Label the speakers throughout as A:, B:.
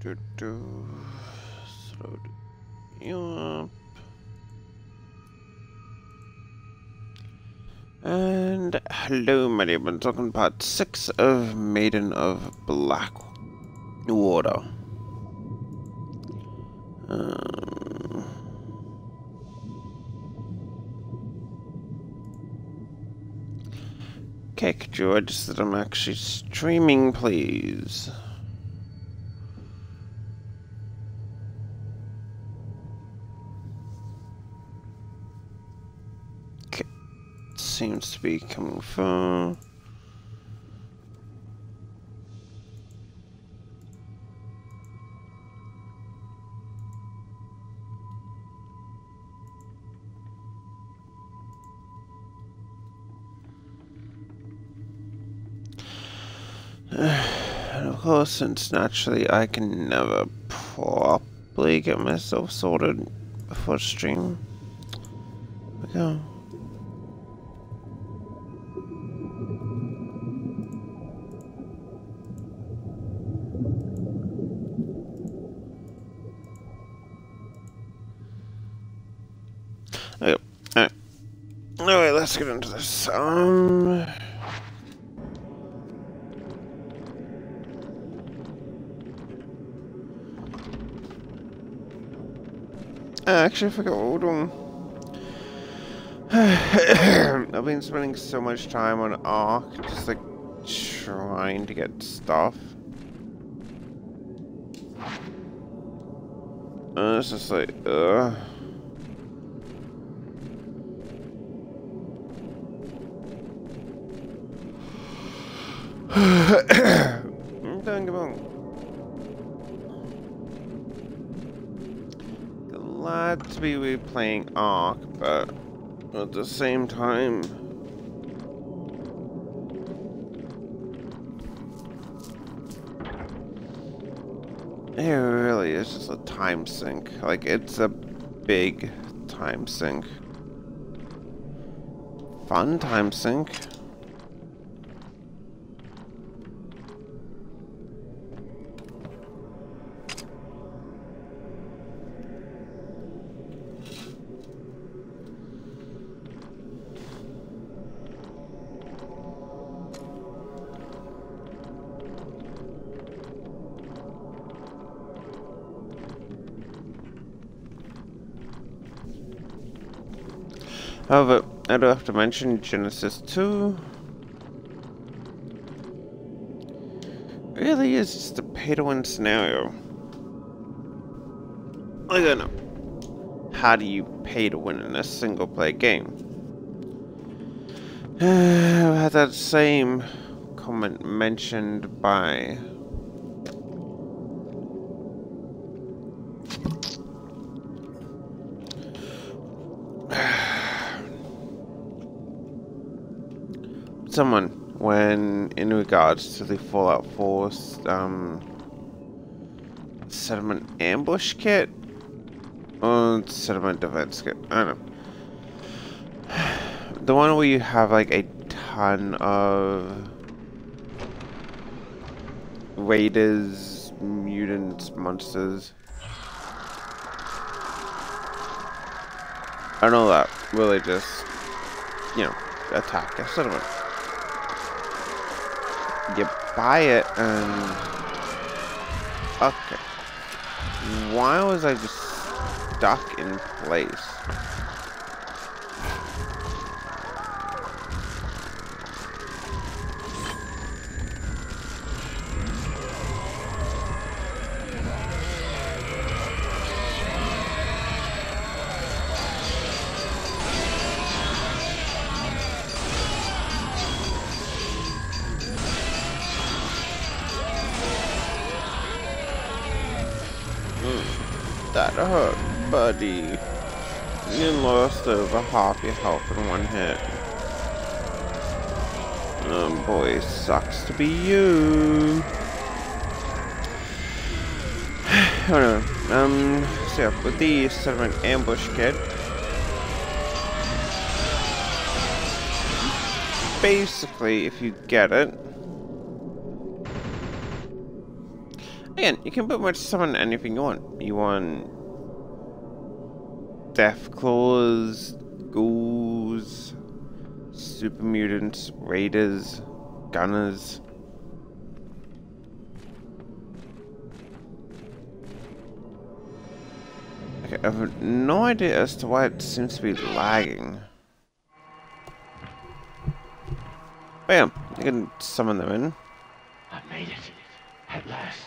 A: Do, do, you up. And hello, my dear. Welcome to part 6 of Maiden of Black Water. Um, okay, register that I'm actually streaming, please? Seems to be coming from. And of course, since naturally I can never properly get myself sorted before stream. We go. Um... I actually forgot we're doing. I've been spending so much time on Ark, just like trying to get stuff. Uh, it's just like, uh. Don't get wrong. glad to be playing Ark, but at the same time... It really is just a time sink. Like, it's a big time sink. Fun time sink. However, I do have to mention Genesis 2 really is just a pay-to-win scenario. I don't know. How do you pay to win in a single-player game? I had that same comment mentioned by someone when in regards to the Fallout 4 um, settlement ambush kit or settlement defense kit. I don't know. The one where you have like a ton of raiders, mutants, monsters. I don't know that really just, you know, attack a you buy it and okay. Why was I just stuck in place buddy. You lost over half your health in one hit. Oh boy, sucks to be you. Hold on. Um, so with the settlement ambush kit, basically, if you get it, Again, you can pretty much summon anything you want. You want Death Claws, Ghouls, Super Mutants, Raiders, Gunners. Okay, I have no idea as to why it seems to be lagging. Oh, Bam! You can summon them in.
B: I made it. At last.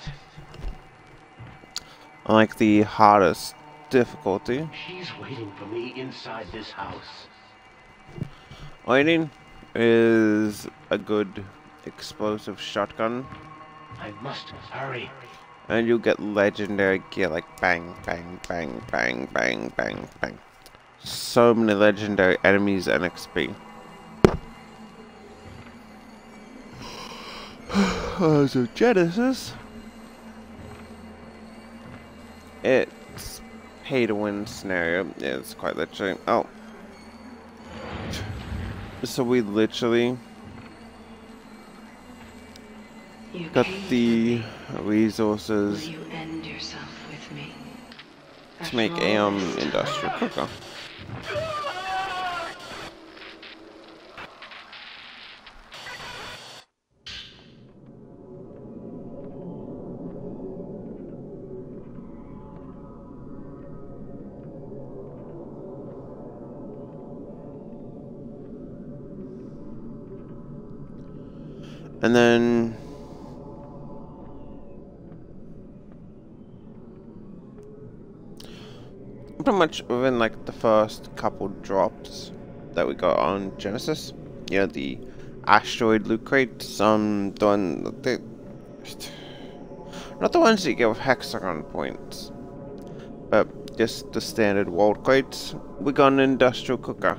A: I like the hardest difficulty.
B: She's waiting for me inside this house.
A: Lightning is a good explosive shotgun.
B: I must hurry.
A: And you'll get legendary gear like bang, bang, bang, bang, bang, bang, bang. So many legendary enemies and XP. uh, so Genesis. It's pay to win scenario. Yeah, it's quite literally. Oh. So we literally
C: You
A: got the resources
C: you end yourself with me?
A: to make
C: all
A: a um industrial cooker. And then pretty much within like the first couple drops that we got on Genesis. You know, the asteroid loot crates, um, the one, not the ones that with hexagon points, but just the standard world crates. We got an industrial cooker.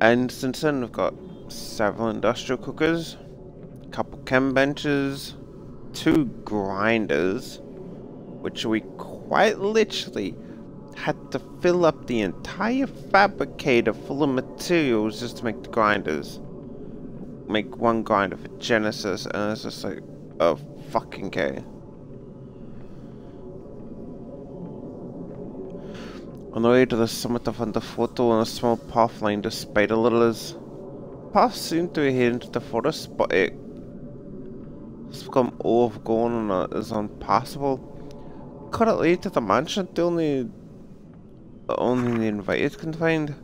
A: And since then we've got several industrial cookers, a couple chem benches, two grinders, which we quite literally had to fill up the entire fabricator full of materials just to make the grinders. Make one grinder for Genesis, and it's just like, oh, fucking K. On the way to the summit of Underfoto on a small path line to Spider Littlers. Path seemed to be heading to the forest, but it has become overgrown and is unpassable it late to the mansion the only the only the invited can find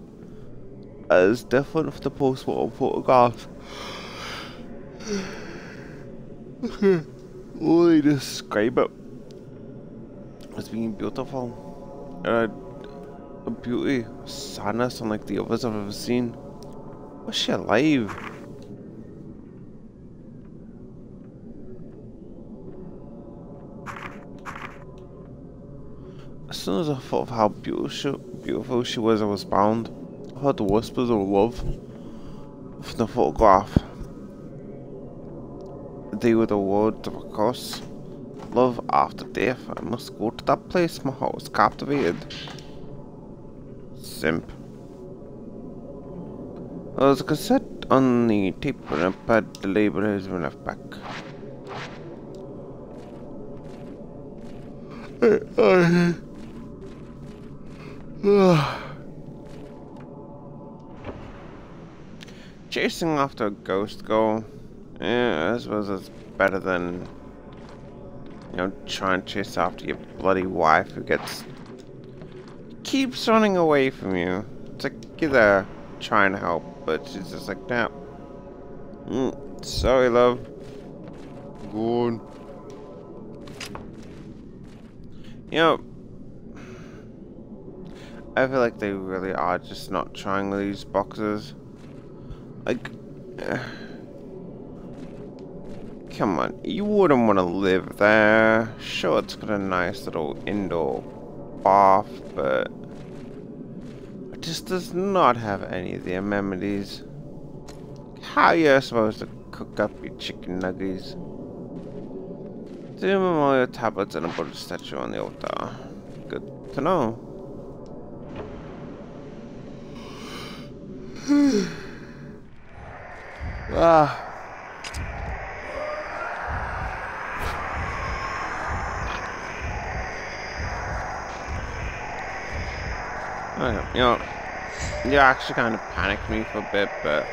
A: is different from the post-mortem photograph. only describe it as being beautiful. Uh, a beauty, sadness unlike the others I've ever seen. Was she alive? As soon as I thought of how beautiful she, beautiful she was, I was bound. I heard the whispers of love from the photograph. They were the words of a curse. Love after death. I must go to that place. My heart was captivated. Simp. Was a cassette on the tape pad the label has been left back. Chasing after a ghost goal, yeah, I suppose it's better than, you know, trying to chase after your bloody wife who gets, keeps running away from you. It's like you're there trying to help, but she's just like, nah. Mm, sorry, love. Go on. You know, I feel like they really are just not trying with these boxes. Like, eh. come on, you wouldn't want to live there. Sure, it's got a nice little indoor bath, but just does not have any of the amenities. How you're supposed to cook up your chicken nuggets? Two memorial tablets and a Buddha statue on the altar. Good to know. ah. I you know, you actually kind of panicked me for a bit, but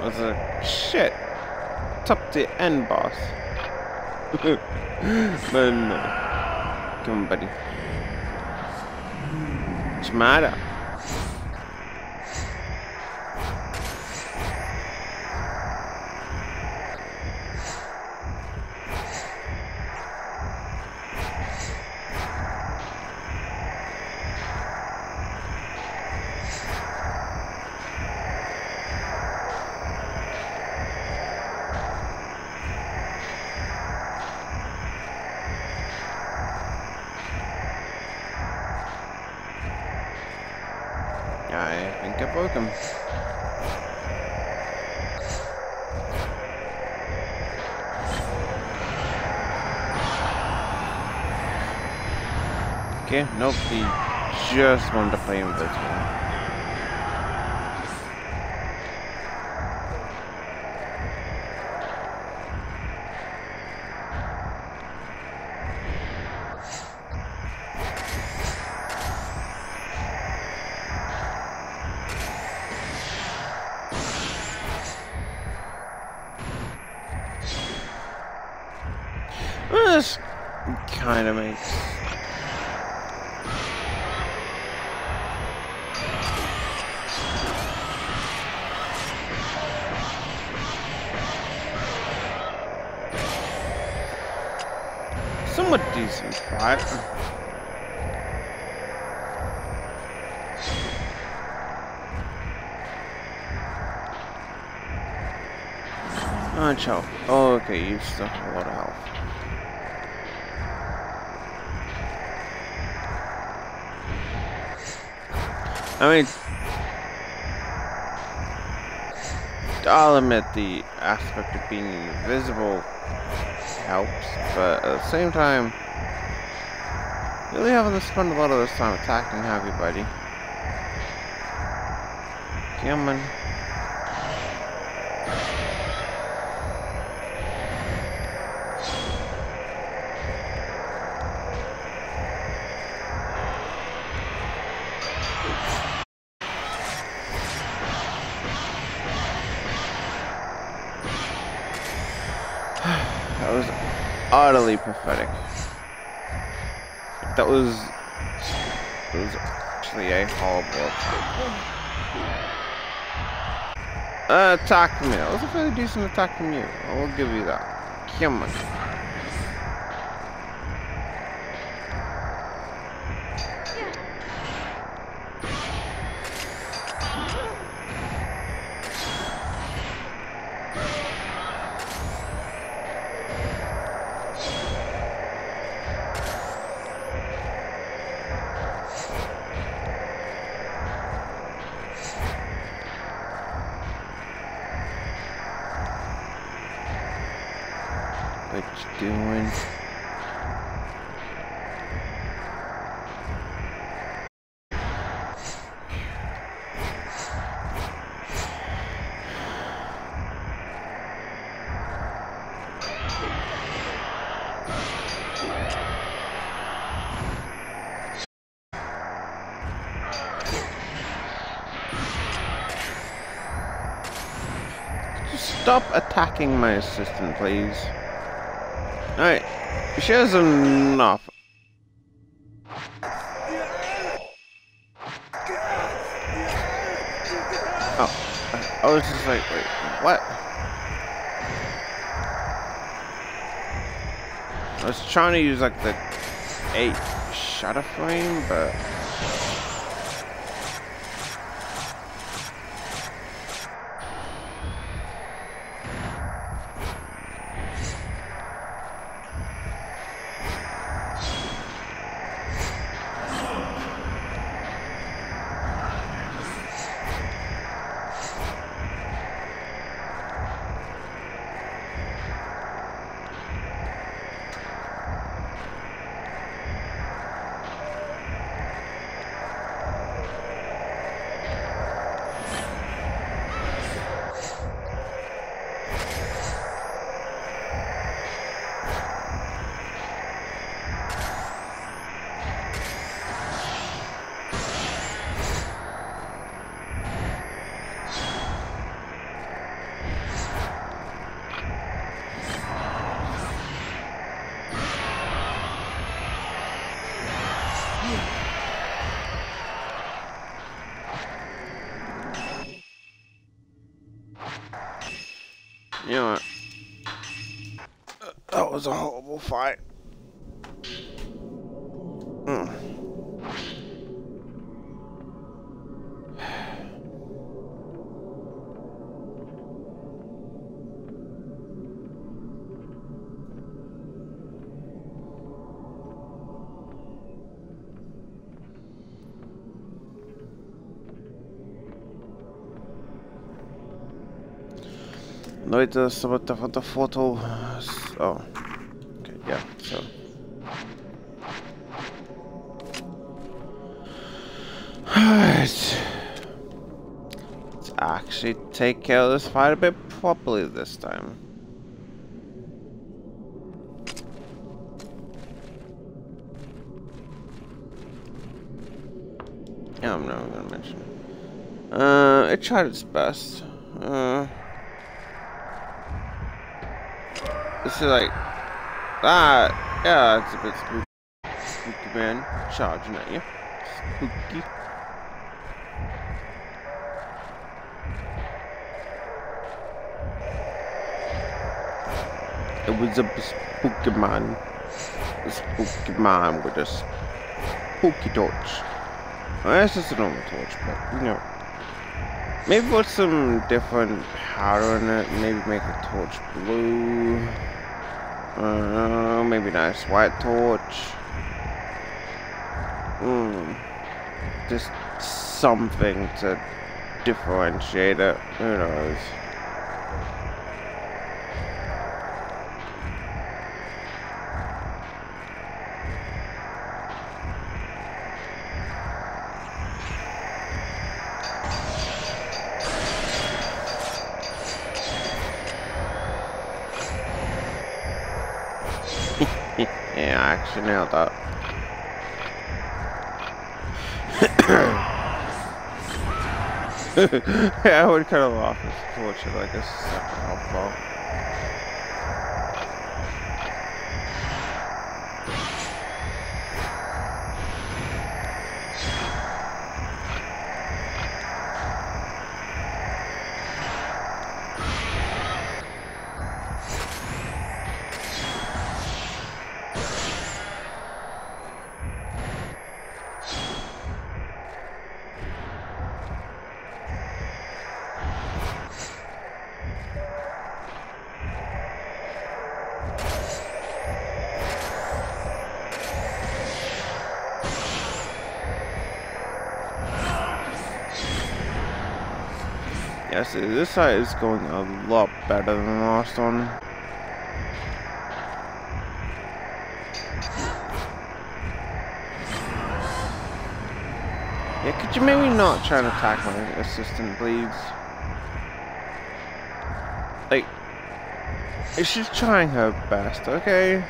A: I was like, shit, Top the end boss. but no. Come on, buddy. What's matter? I think I broke him. Okay, nope, he just wanted to play invisible. This kind of makes somewhat decent, right? Oh, chill. Oh, okay, you still have a lot of health. I mean, I'll admit the aspect of being invisible helps, but at the same time, really having to spend a lot of this time attacking everybody. Come on. That was utterly pathetic. That was it was actually a horrible attack. Uh, me. That was a fairly decent attack from you. I will give you that. Come on. What you doing? Stop my assistant, please. Alright, she has enough. Oh, I was just like, wait, what? I was trying to use like the 8 shutter frame, but... was a horrible fight. Mm. Leute, sobald van de foto. Oh. Alright. Let's actually take care of this fight a bit properly this time. Yeah, I'm not gonna mention it. Uh, it tried its best. Uh... This is like ah yeah, it's a bit spooky. Spooky man charging at you. Spooky. It was a spooky man. A spooky man with a spooky torch. Well, that's just a normal torch, but you know. Maybe put some different powder in it. Maybe make the torch blue. Uh, maybe nice white torch. Hmm. Just something to differentiate it. Who knows? That. yeah, I would cut it off this torture like a second half ball. Yes, side is going a lot better than the last one. Yeah, could you maybe not try and attack my assistant, please? Like, she's trying her best, okay?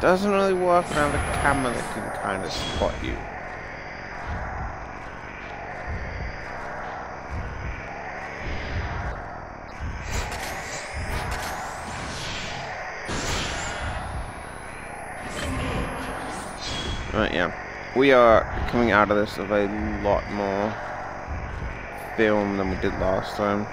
A: Doesn't really work have a camera that can kind of spot you. Right, yeah. We are coming out of this with a lot more film than we did last time.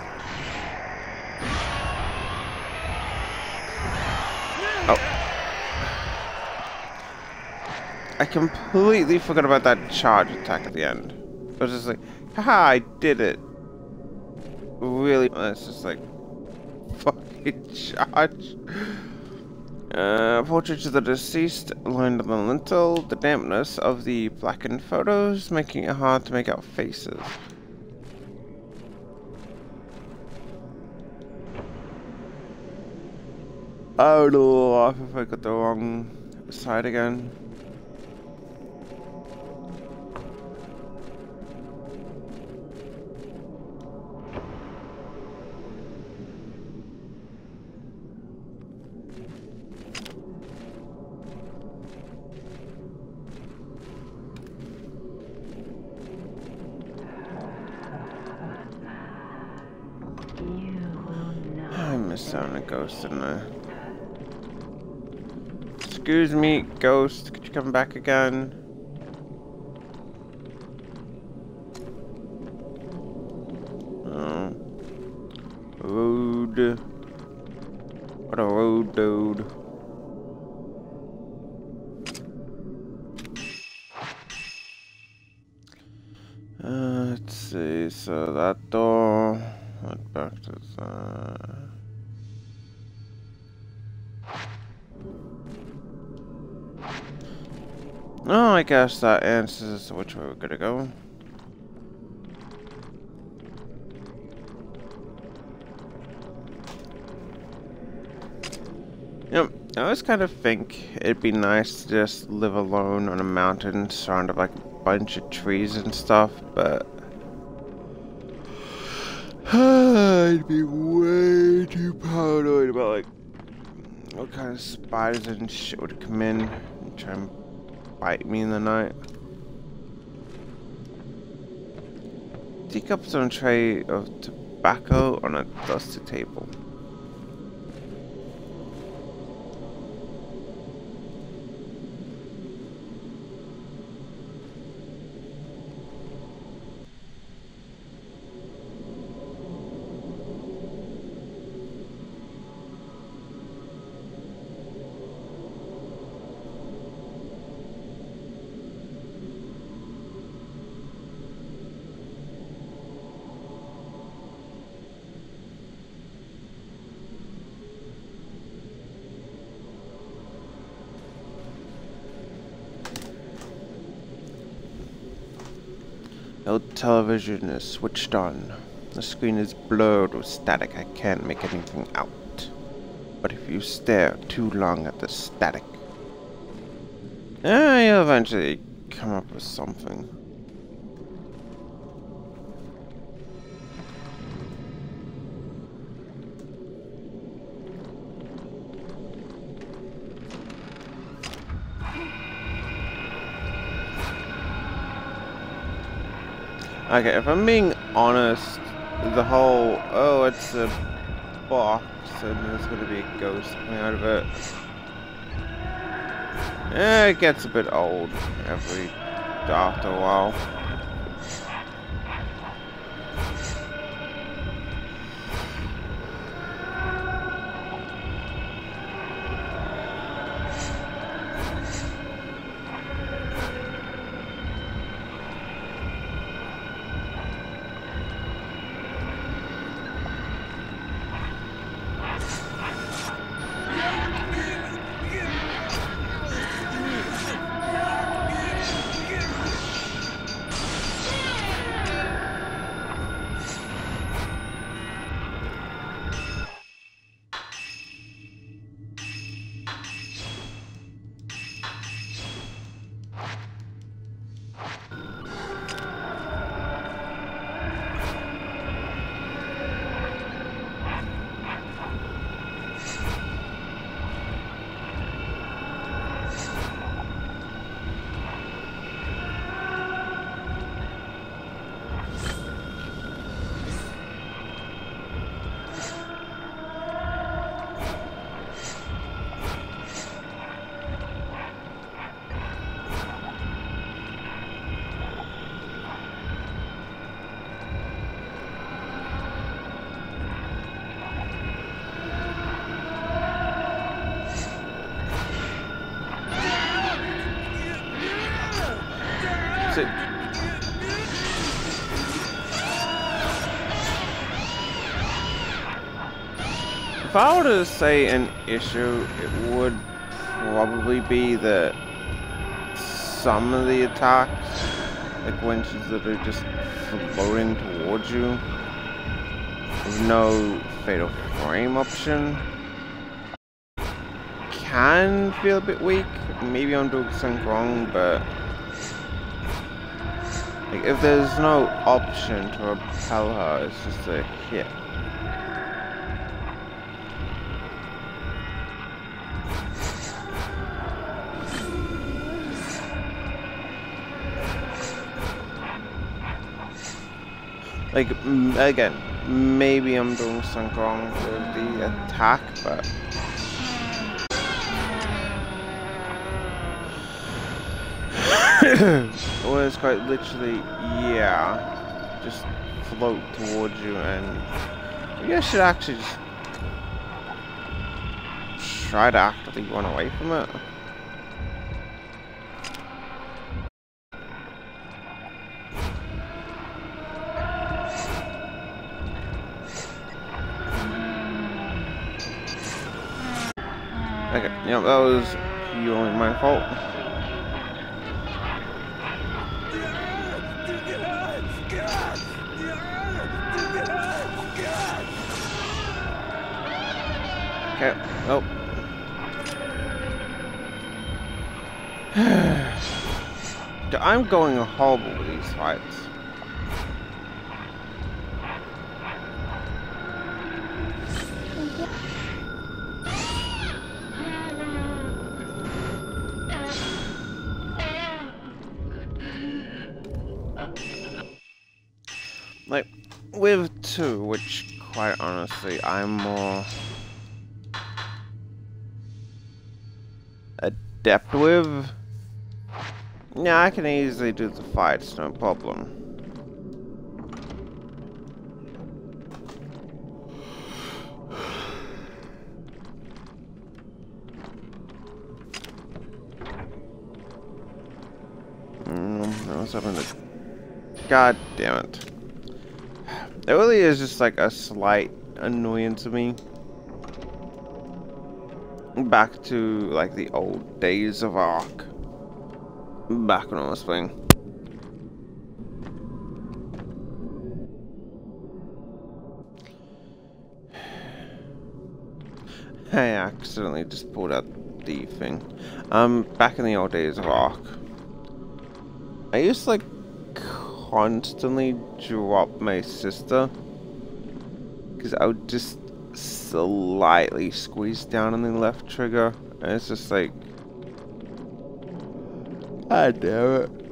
A: I completely forgot about that charge attack at the end. I was just like, haha, I did it. Really? It's just like, fucking charge. Uh, portraits of the deceased lined on the lintel, the dampness of the blackened photos, making it hard to make out faces. Oh no, if I got the wrong side again. Come back again? Oh. Road. What a road, dude. Uh, let's see, so that door, went back to that? Guess that answers which way we're gonna go. Yep, I always kind of think it'd be nice to just live alone on a mountain surrounded by like a bunch of trees and stuff, but I'd be way too paranoid about like what kind of spiders and shit would come in and try and bite me in the night. Teacups on a tray of tobacco on a dusty table. Television is switched on. The screen is blurred with static. I can't make anything out. But if you stare too long at the static, eh, you'll eventually come up with something. Okay, if I'm being honest, the whole, oh, it's a box and there's gonna be a ghost coming out of it. Eh, it gets a bit old every, after a while. If I were to say an issue, it would probably be that some of the attacks, like wenches that are just floating towards you, with no fatal frame option, can feel a bit weak. Maybe I'm doing something wrong, but like if there's no option to repel her, it's just a hit. Like, again, maybe I'm doing something wrong with the attack, but... it's quite literally, yeah, just float towards you, and I should actually just try to actively run away from it. That was purely my fault. Okay, oh. I'm going a horrible with these fights. With two, which quite honestly, I'm more adept with. Yeah, I can easily do the fights, no problem. Mm. God damn it. It really is just like a slight annoyance to me. Back to like the old days of Ark. Back when I was playing. I accidentally just pulled out the thing. Um, back in the old days of Ark. I used to like constantly drop my sister because I would just slightly squeeze down on the left trigger and it's just like I damn it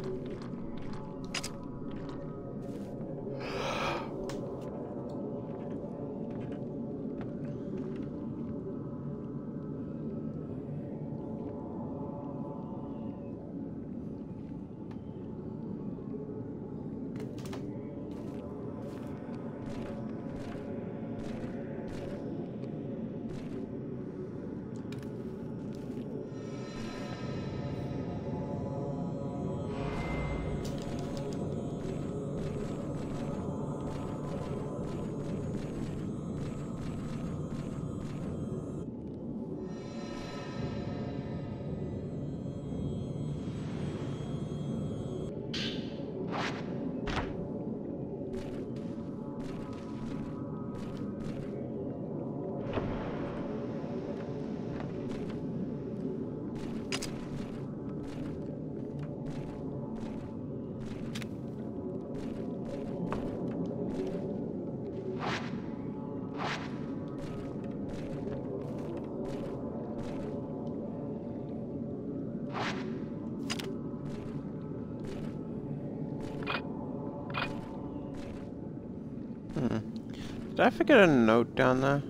A: Did I forget a note down there?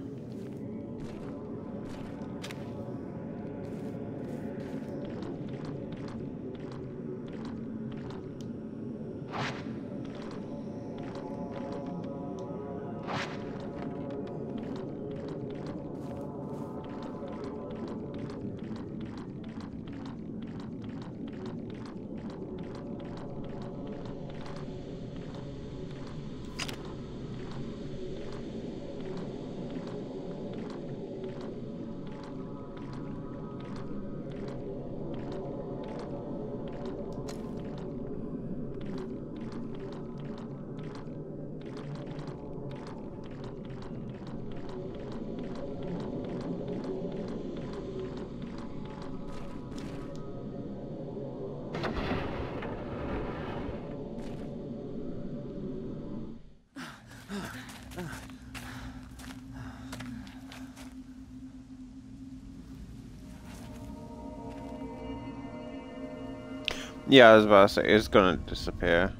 A: Yeah, I was about to say, it's gonna disappear.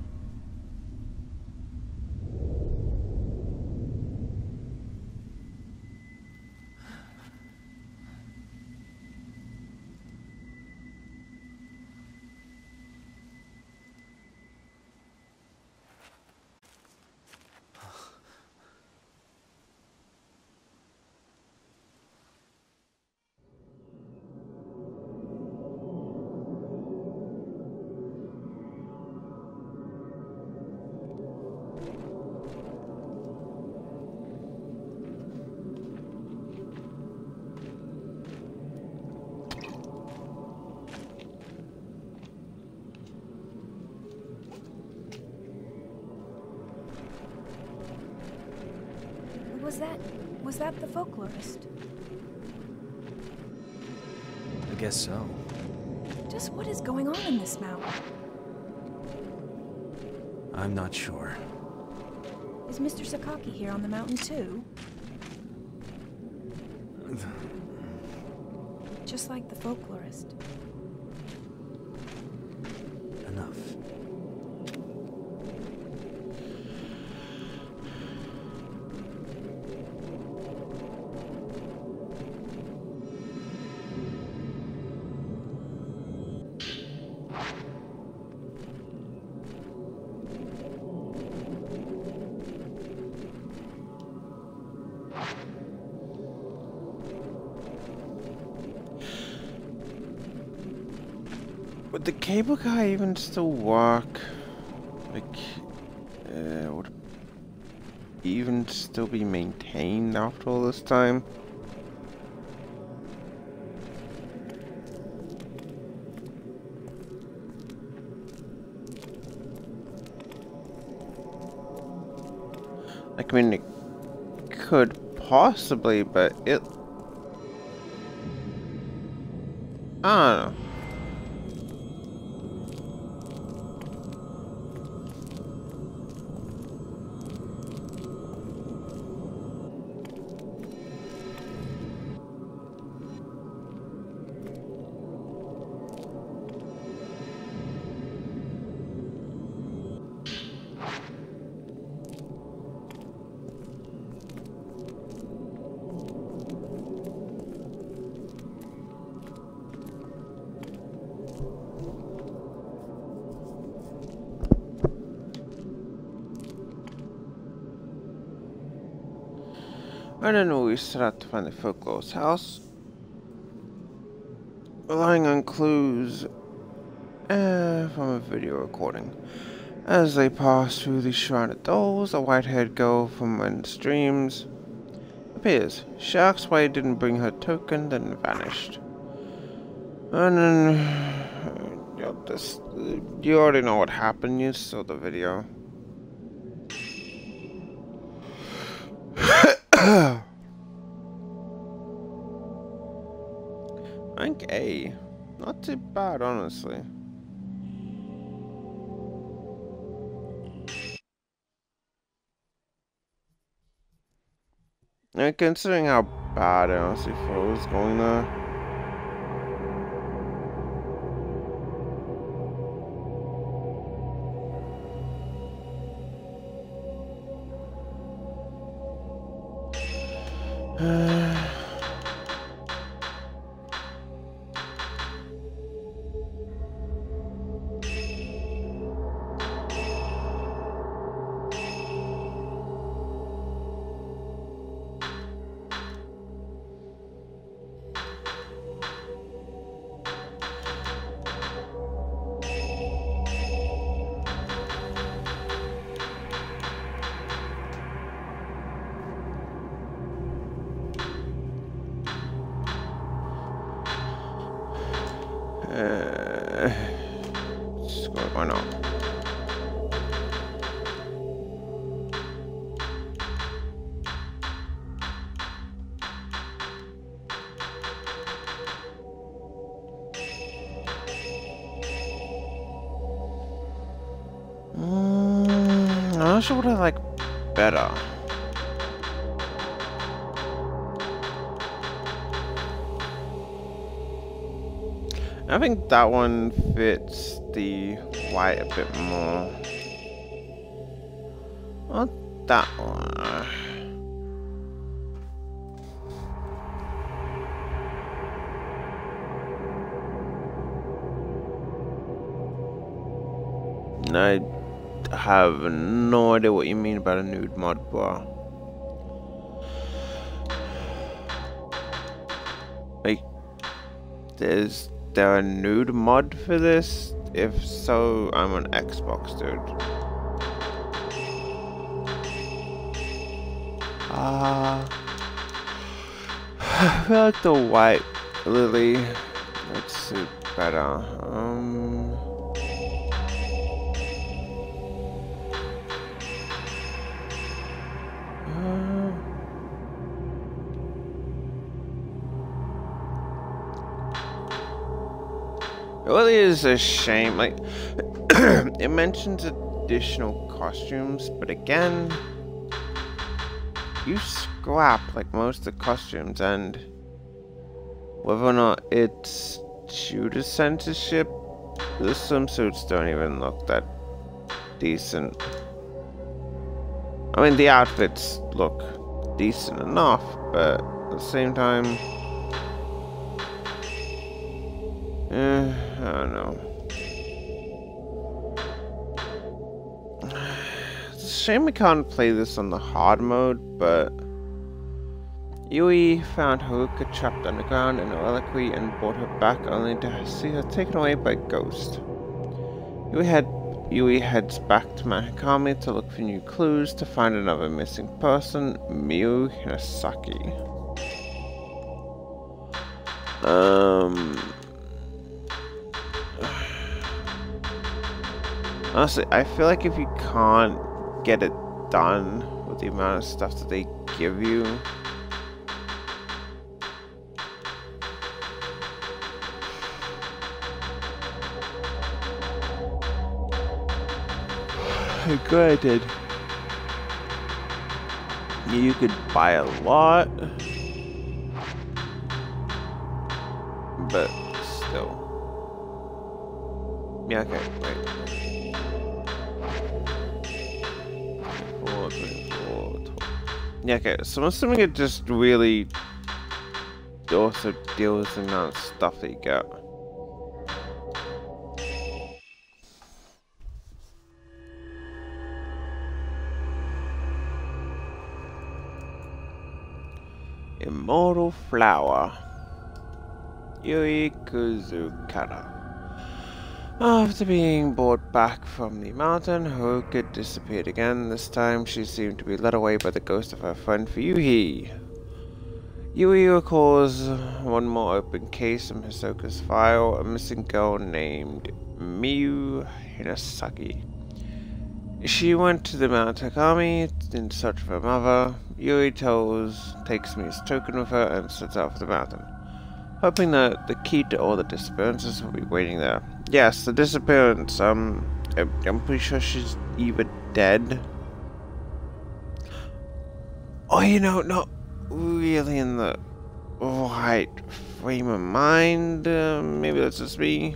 D: Going on in this mountain?
E: I'm not sure.
D: Is Mr. Sakaki here on the mountain too? Just like the folklorist.
A: Car even still work? Like, uh, would even still be maintained after all this time? Like, I mean, it could possibly, but it... find the folklorist's house, relying on clues uh, from a video recording. As they pass through the shrine shrouded doors, a white-haired girl from Wind's dreams appears. Shark's why didn't bring her token, then vanished. And then, you already know what happened. You saw the video. Rank A. Not too bad, honestly. And considering how bad I honestly it was going there. That one fits the white a bit more. Not that one. I have no idea what you mean about a nude mod bar. Like, there's there a nude mod for this? If so, I'm on Xbox, dude. Ah. I feel like the white lily would suit better. Really is a shame. Like, it mentions additional costumes, but again, you scrap like most of the costumes, and whether or not it's due to censorship, the swimsuits don't even look that decent. I mean, the outfits look decent enough, but at the same time, eh, I don't know. It's a shame we can't play this on the hard mode, but Yui found Haruka trapped underground in a reliquary and brought her back only to see her taken away by Ghost. Yui, had, Yui heads back to Mount Hikami to look for new clues to find another missing person, Miu Hinasaki. Um... Honestly, I feel like if you can't get it done with the amount of stuff that they give you, granted, you could buy a lot, but still. Yeah, okay, Yeah, okay, so I'm assuming it just really also deals amount of stuff that you get. Immortal Flower. Yui Kozukata. After being brought back from the mountain, Haruka disappeared again. This time she seemed to be led away by the ghost of her friend Fuyuhi. Yui recalls one more open case in Hisoka's file, a missing girl named Miu Hinasaki. She went to the Mount Hikami in search of her mother. Yui tells, takes Miu's token with her and sets out for the mountain, hoping that the key to all the disappearances will be waiting there. Yes, the disappearance, um, I'm pretty sure she's either dead. Oh, you know, not really in the right frame of mind. Uh, maybe that's just me.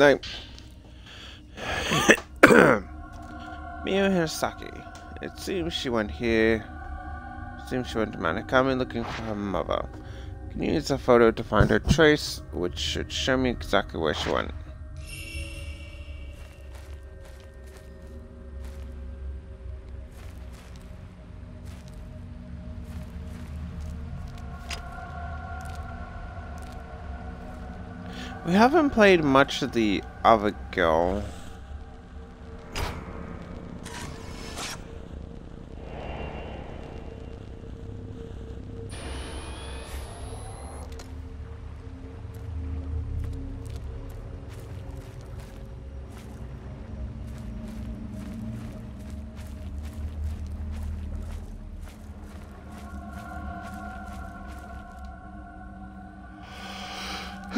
A: Like, Miu Hinasaki. It seems she went here. Seems she went to Mount Hikami looking for her mother. Can you use a photo to find her trace, which should show me exactly where she went. We haven't played much of the other girl.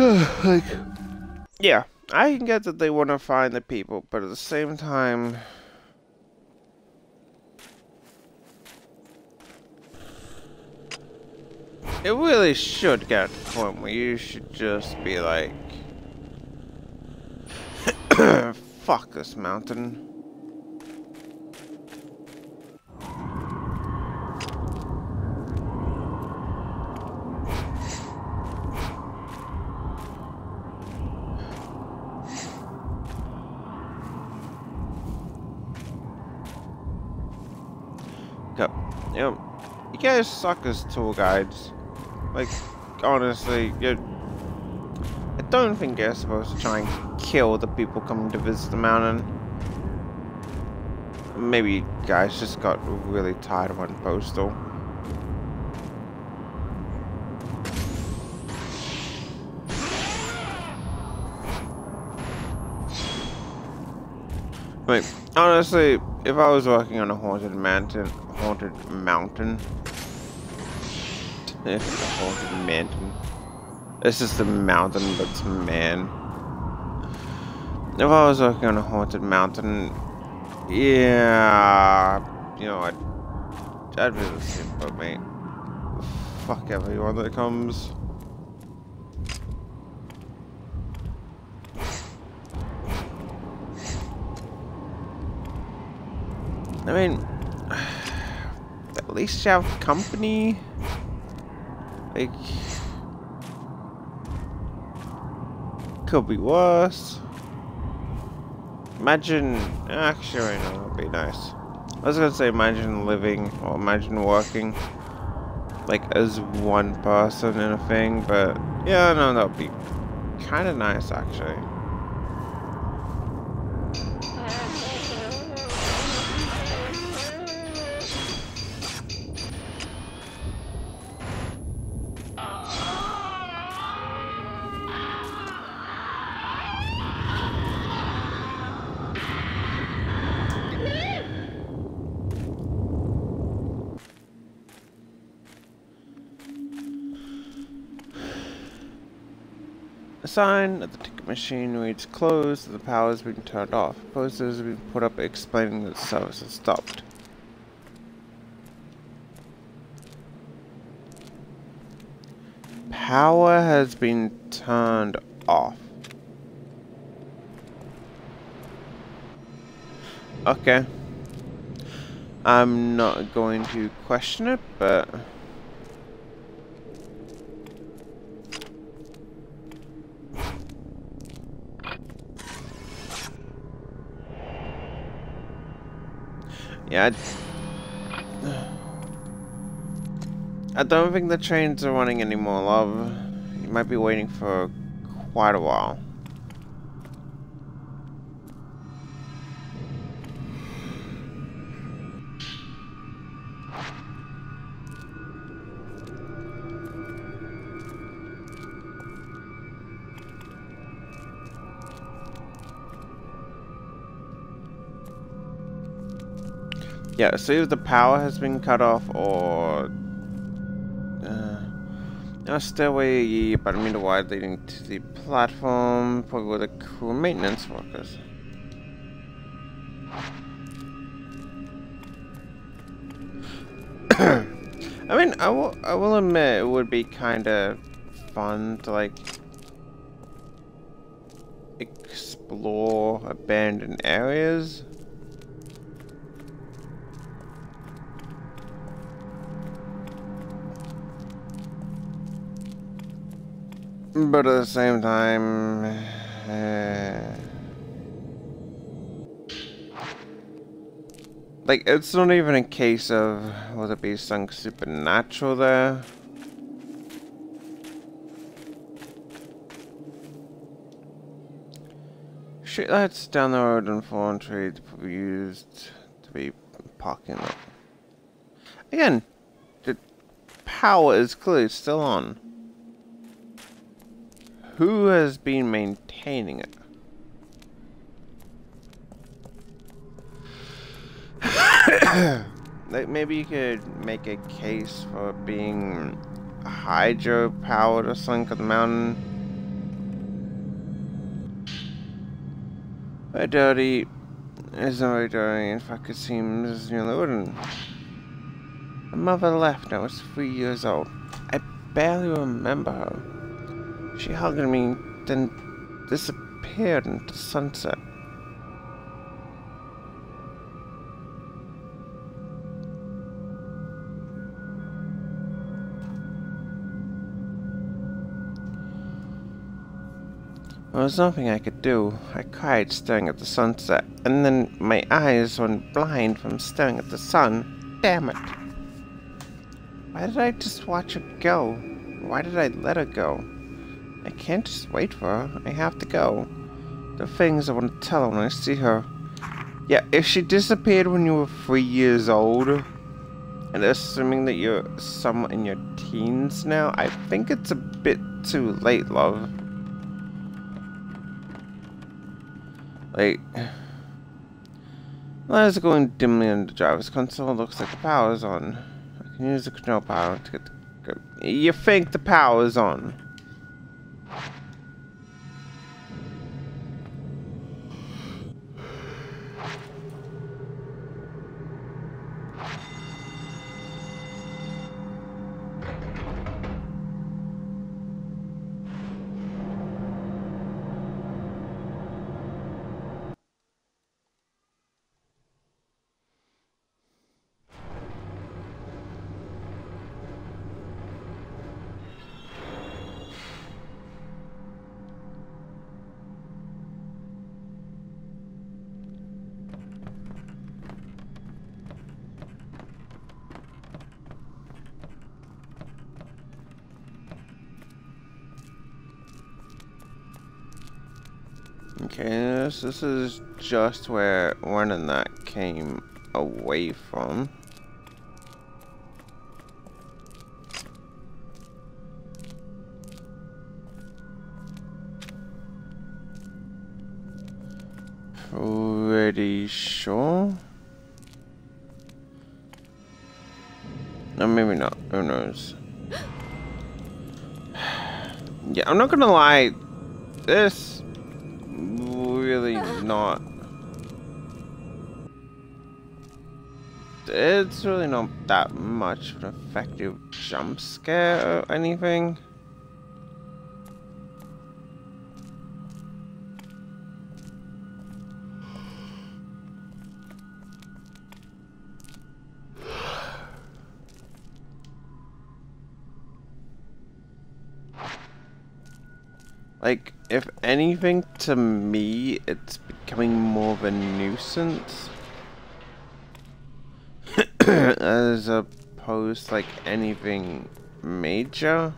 A: like, yeah, I can get that they want to find the people, but at the same time, it really should get to the point where you should just be like, fuck this mountain. guys suck as tour guides. Like, honestly, you I don't think you're supposed to try and kill the people coming to visit the mountain. Maybe guys just got really tired of one postal. Like, honestly, if I was walking on a haunted mountain, haunted mountain, if a haunted mountain, it's just a mountain, but it's man. If I was working on a haunted mountain, yeah, you know, I'd, I'd be the same boat, mate. Fuck everyone that comes. I mean, at least you have company. Like, could be worse. Imagine, actually, no, that'd be nice. I was gonna say, imagine living or imagine working like as one person in a thing, but yeah, no, that'd be kind of nice actually. Sign at the ticket machine reads closed, the power has been turned off. Posters have been put up explaining that the service has stopped. Power has been turned off. Okay. I'm not going to question it, but... Yeah. I, I don't think the trains are running anymore, love. You might be waiting for quite a while. Yeah, so either the power has been cut off or... Uh, a stairway by the meter wide leading to the platform for where the crew maintenance workers. I mean, I will, I will admit it would be kind of fun to like explore abandoned areas. But at the same time, uh, like it's not even a case of will there be something supernatural there. Street lights down the road and fallen trees used to be parking lot. Again, the power is clearly still on. Who has been maintaining it? like maybe you could make a case for being hydro powered or something at the mountain. Dirty. It's not very dirty. In fact, it seems nearly wooden. My mother left. when I was three years old. I barely remember her. She hugged me, then disappeared into sunset. There was nothing I could do. I cried staring at the sunset, and then my eyes went blind from staring at the sun. Damn it. Why did I just watch her go? Why did I let her go? I can't just wait for her. I have to go. The things I want to tell her when I see her. Yeah, if she disappeared when you were three years old, and assuming that you're somewhat in your teens now, I think it's a bit too late, love. Like, Lights are going dimly on the driver's console. Looks like the power's on. I can use the control power to get the... You think the power's on? This, is just where one and that came away from. Pretty sure. No, maybe not. Who knows? yeah, I'm not gonna lie. This It's really not that much of an effective jump scare or anything. Like, if anything, to me, it's becoming more of a nuisance. as opposed like, anything major.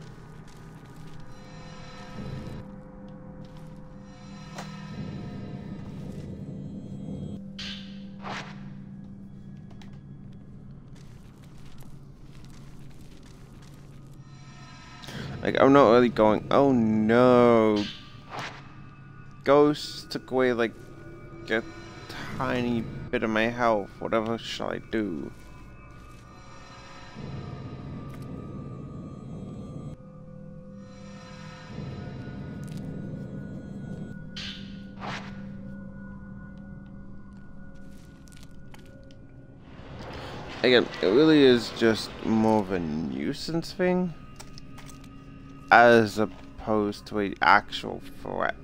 A: Like, I'm not really going, oh no. Ghost took away, like, a tiny bit of my health. Whatever shall I do? Again, it really is just more of a nuisance thing as opposed to an actual threat.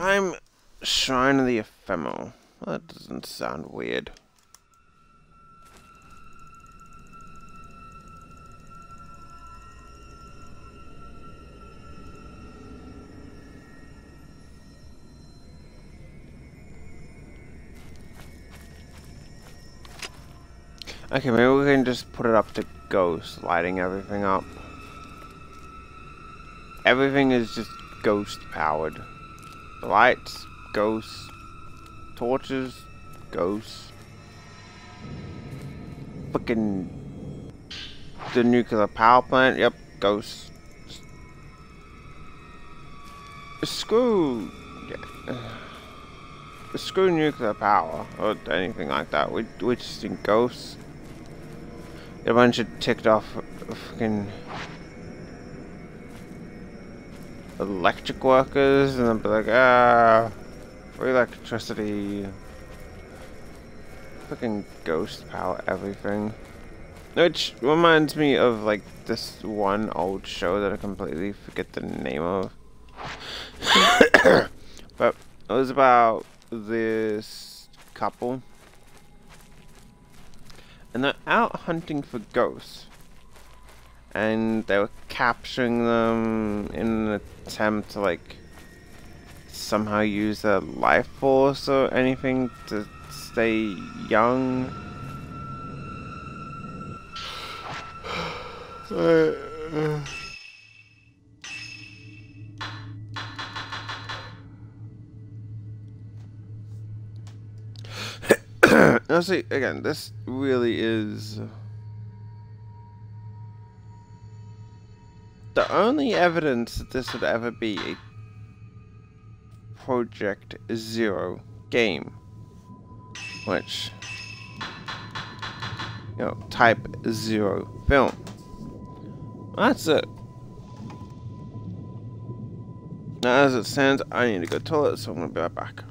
A: Shrine, shrine of the ephemeral. That doesn't sound weird. Okay, maybe we can just put it up to ghost, lighting everything up. Everything is just ghost powered. Lights, ghosts, torches, ghosts. Fucking the nuclear power plant, yep, ghosts. Screw screw nuclear power or anything like that. We we just in ghosts. A bunch of ticked off fucking electric workers and then be like, ah, free electricity. Fucking ghost power everything. Which reminds me of like this one old show that I completely forget the name of. but it was about this couple. And they're out hunting for ghosts. And they were capturing them in an attempt to like somehow use their life force or anything to stay young. Uh, now see, again, this really is... The only evidence that this would ever be a Project Zero game, which, you know, Type Zero film. That's it. Now, as it stands, I need to go to the toilet, so I'm going to be right back.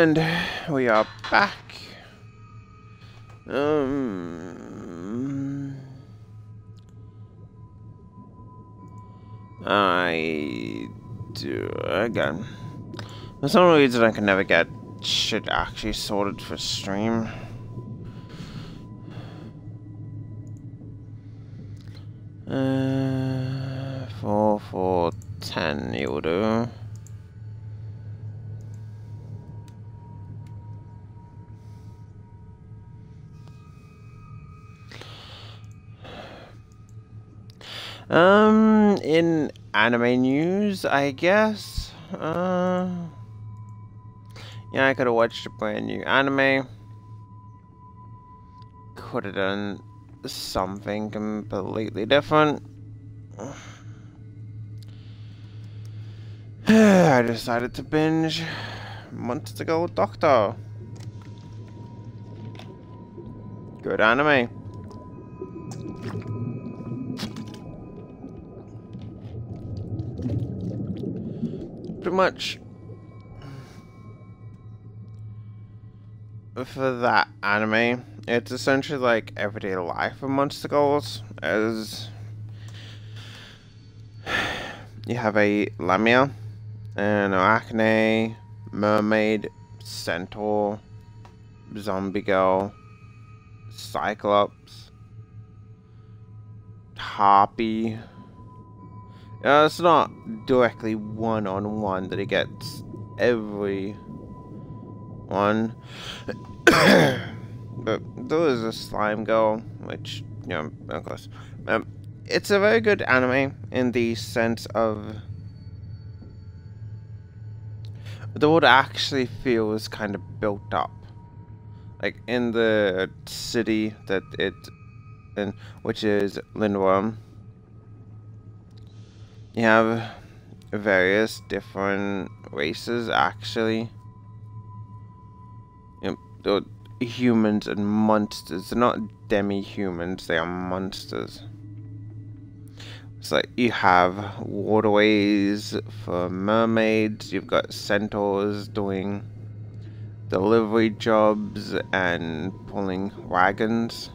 A: And we are back. Um, I do again. For some reason, I can never get shit actually sorted for stream. Uh, four, four, ten, you'll do. Um, in anime news, I guess. Uh, yeah, I could have watched a brand new anime. Could have done something completely different. I decided to binge Monster Girl Doctor. Good anime. Pretty much for that anime, it's essentially like everyday life of Monster Girls, as you have a Lamia, an Arachne, Mermaid, Centaur, Zombie Girl, Cyclops, Harpy. Uh, it's not directly one-on-one -on -one that it gets every one. but there is a slime girl, which, you know, of course. Um, it's a very good anime in the sense of the world actually feels kind of built up. Like in the city that it in which is Lindworm. You have various different races actually they're humans and monsters. They're not demi-humans, they are monsters. Like you have waterways for mermaids, you've got centaurs doing delivery jobs and pulling wagons.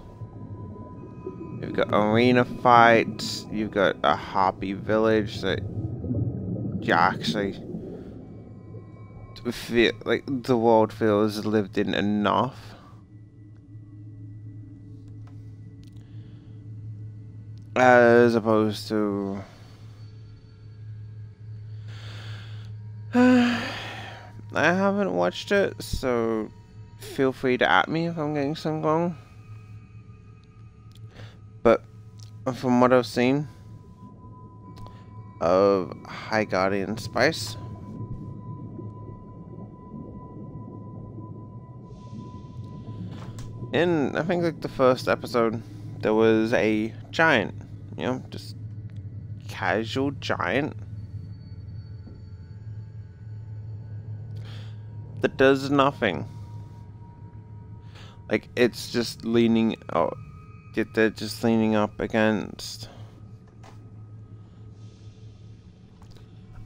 A: You've got arena fights, you've got a harpy village that you actually feel like the world feels lived in enough. As opposed to I haven't watched it, so feel free to at me if I'm getting something wrong. From what I've seen of High Guardian Spice, in I think like the first episode, there was a giant, you know, just casual giant that does nothing. Like it's just leaning oh they're just leaning up against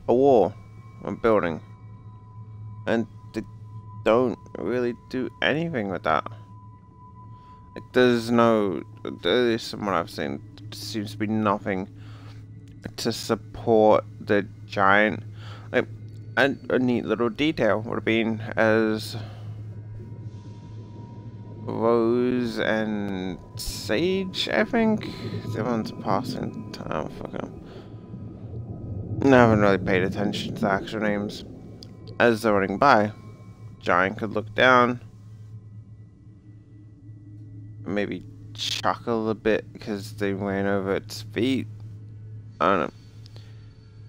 A: a wall, a building. And they don't really do anything with that. Like, there's no, there is someone I've seen, seems to be nothing to support the giant. Like, a neat little detail would have been as Rose and Sage, I think. The one's passing time. Fucking. I haven't really paid attention to the actual names. As they're running by, Giant could look down, maybe chuckle a bit because they ran over its feet. I don't know.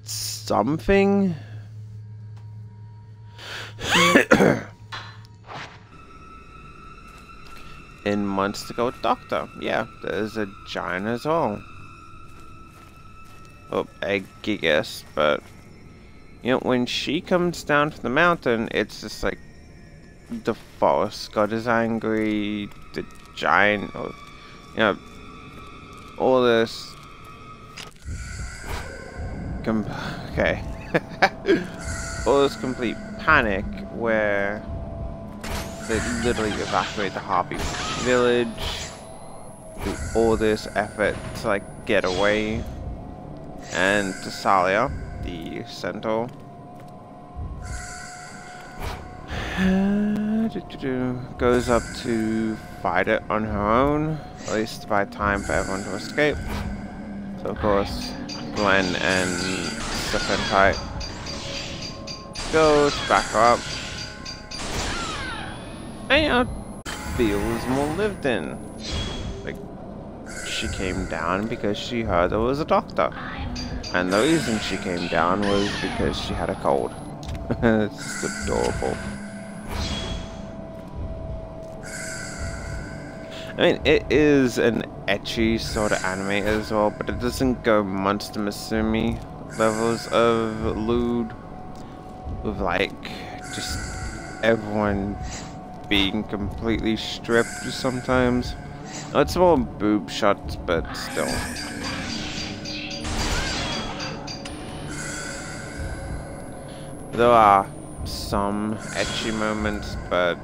A: Something? In Monster Girl Doctor, yeah, there's a giant as well. Oh, I guess, but you know, when she comes down from the mountain, it's just like the forest god is angry, the giant, or, you know, all this. Com okay. all this complete panic where they literally evacuate the Harpy village, do all this effort to like get away, and Tisalia, the centaur, goes up to fight it on her own, at least buy time for everyone to escape. So of course, Glenn and Serpentine go to back up. You uh, know, feels more lived in. Like, she came down because she heard there was a doctor. And the reason she came down was because she had a cold. it's adorable. I mean, it is an ecchi sort of anime as well, but it doesn't go Monster Musume levels of lewd. With like, just everyone being completely stripped sometimes. It's more boob shots, but still. There are some ecchi moments, but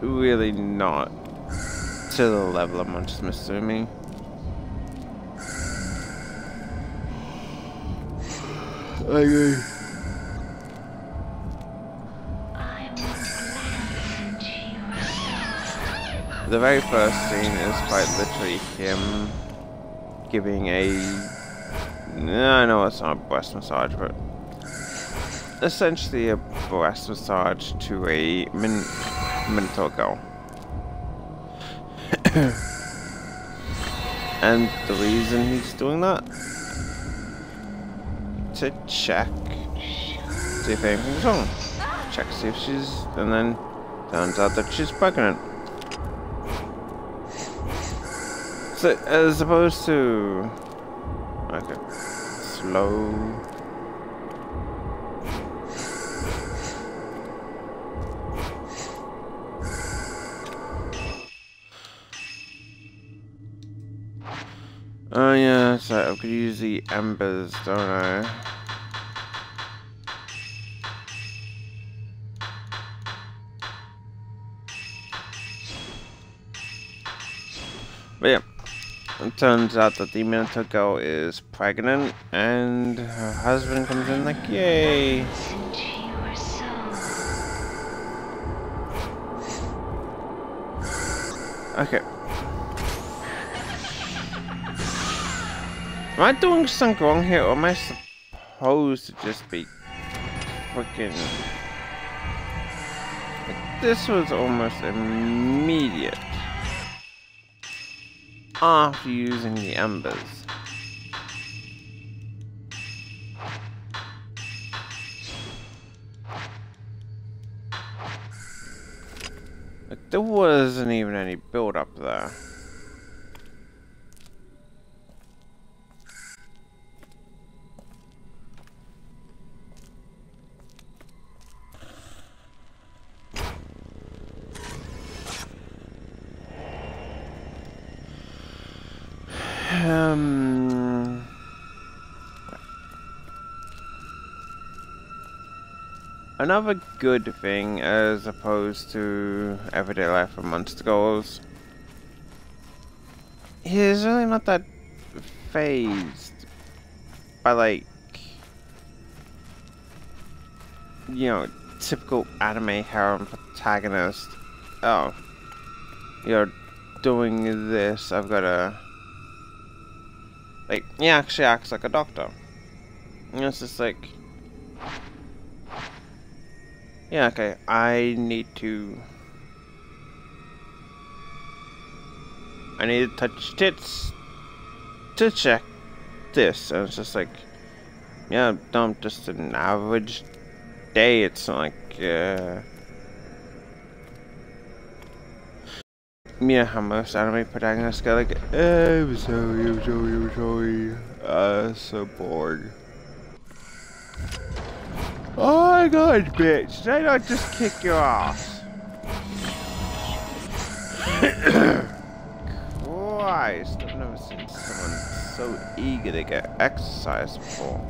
A: really not to the level of Monster Musume. I agree. The very first scene is quite literally him giving a... I know it's not a breast massage, but essentially a breast massage to a min Minotaur girl. and the reason he's doing that? To check, see if anything's wrong. Check, see if she's, and then turns out that she's pregnant. So, as opposed to, okay, slow. Oh yeah, so I could use the embers, don't I? But yeah, it turns out that the Minotaur girl is pregnant, and her husband comes in like, yay! Okay. Am I doing something wrong here, or am I supposed to just be freaking... Like, this was almost immediate after using the embers. Like, there wasn't even any build up there. Another good thing as opposed to everyday life of monster girls he's really not that phased by like you know typical anime harem protagonist oh you're doing this I've got to like, he actually acts like a doctor. And it's just like... Yeah, okay, I need to... I need to touch tits to check this. And it's just like... Yeah, no, just an average day. It's like... Uh, Yeah, how most anime protagonists go like, I'm sorry, I'm sorry, I'm sorry. Uh, so bored. Oh my god, bitch, did I not just kick your ass? Christ, I've never seen someone so eager to get exercise before.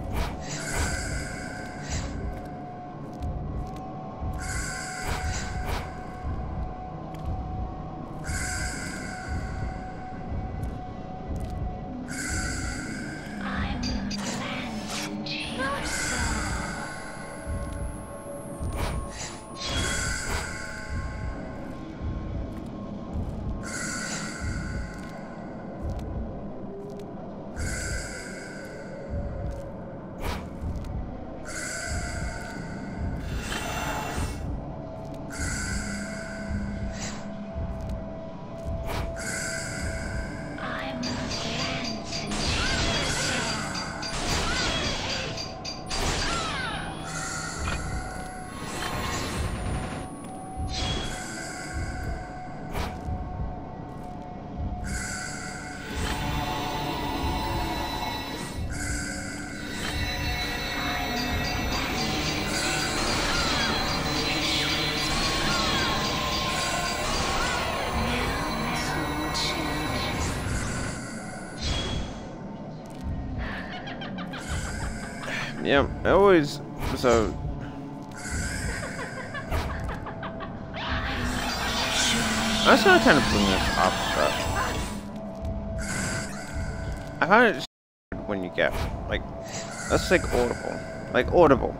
A: Take Audible, like Audible.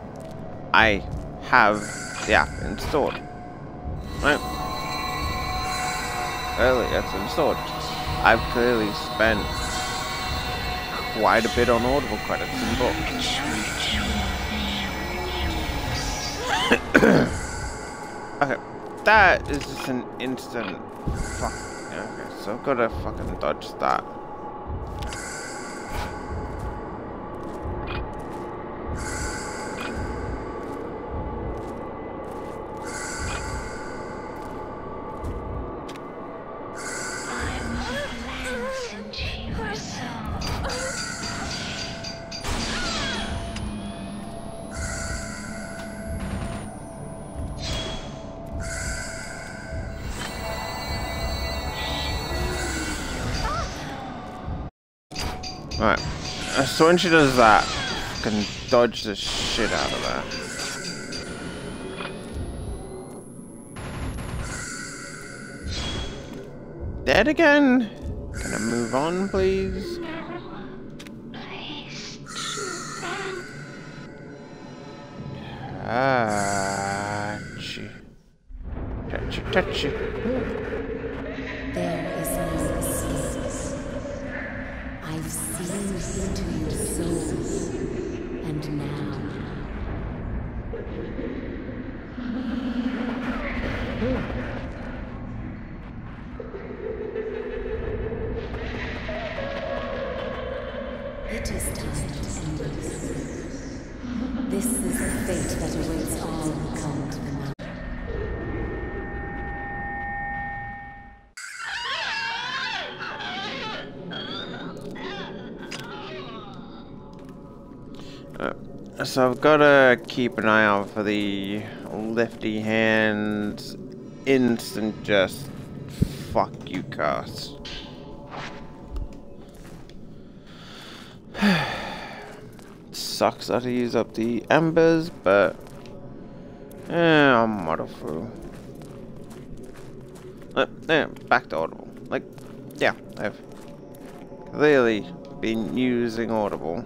A: I have the app installed, right? Early, it's installed. I've clearly spent quite a bit on Audible credits and books. okay, that is just an instant fuck. Okay, so I've got to fucking dodge that. Alright. Uh, so when she does that, I can dodge the shit out of that. Dead again? Can I move on, please? Touchy. Touchy, touchy. So I've got to keep an eye out for the lifty hands instant just fuck you cast. Sucks that I use up the embers, but eh, I'll muddle through. Uh, yeah, back to Audible. Like, yeah, I've clearly been using Audible.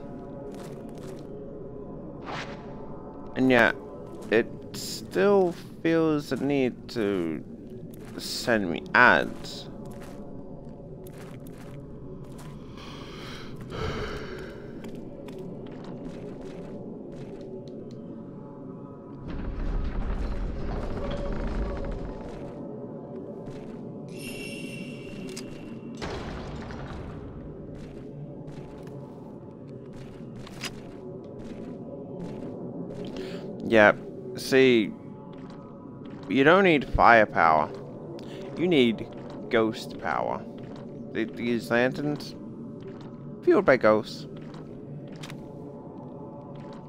A: And yet, it still feels the need to send me ads. Yeah, see, you don't need firepower. You need ghost power. These lanterns, fueled by ghosts.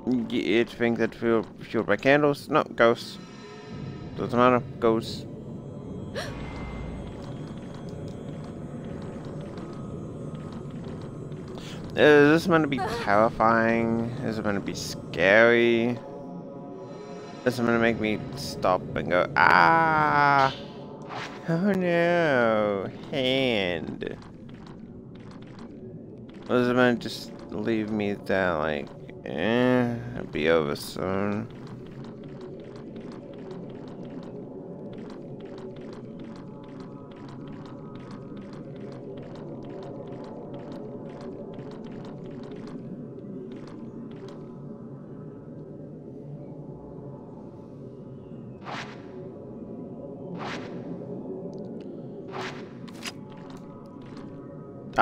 A: You think that fueled, fueled by candles? No, ghosts. Doesn't matter, ghosts. Is this meant to be terrifying? Is it meant to be scary? This is it gonna make me stop and go, ah! Oh no, hand. Is it gonna just leave me there like, eh, it'll be over soon?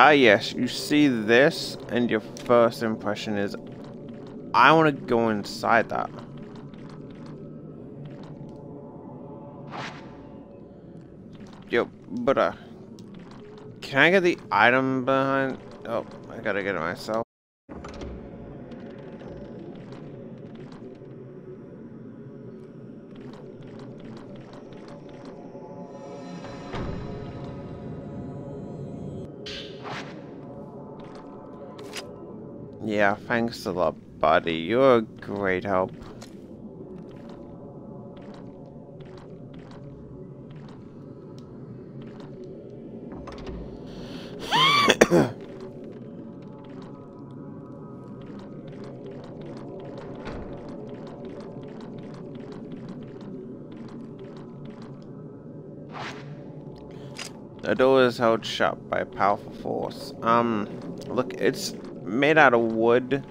A: Ah yes, you see this and your first impression is, I want to go inside that. Yo, but uh, can I get the item behind? Oh, I gotta get it myself. Yeah, thanks a lot, buddy. You're a great help. The door is held shut by a powerful force. Um, look, it's made out of wood.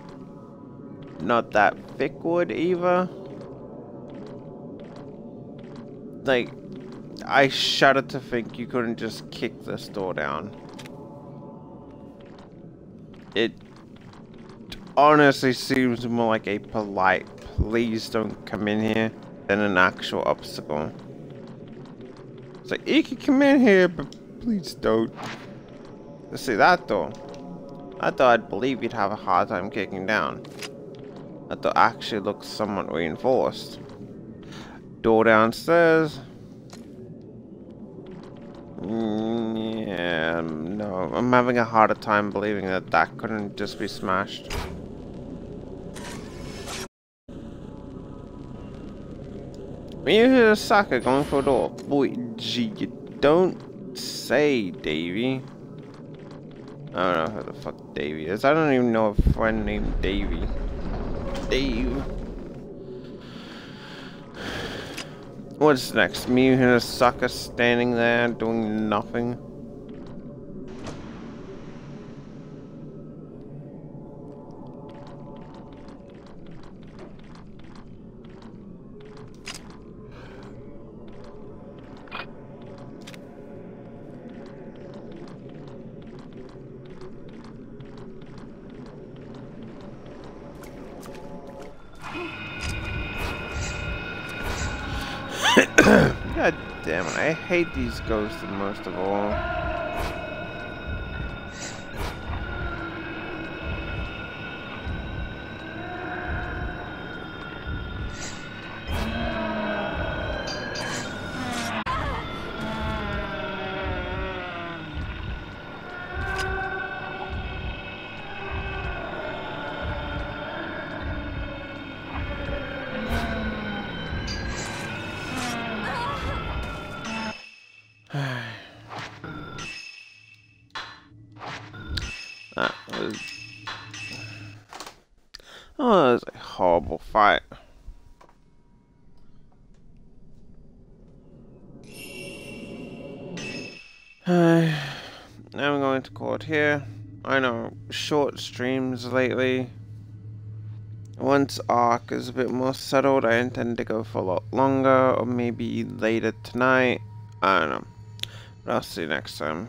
A: Not that thick wood, either. Like, I shudder to think you couldn't just kick this door down. It honestly seems more like a polite, please don't come in here, than an actual obstacle. It's like, you can come in here, but please don't. Let's see that door. I thought I'd believe you'd have a hard time kicking down. That door actually looks somewhat reinforced. Door downstairs. Mm, yeah, no, I'm having a harder time believing that that couldn't just be smashed. When you hear a sucker going for a door, boy, gee, you don't say, Davy. I don't know who the fuck Davy is. I don't even know a friend named Davy. Dave. What's next? Me and a sucker standing there doing nothing? Hate these ghosts the most of all. Here. I know, short streams lately. Once Ark is a bit more settled, I intend to go for a lot longer, or maybe later tonight. I don't know. But I'll see you next time.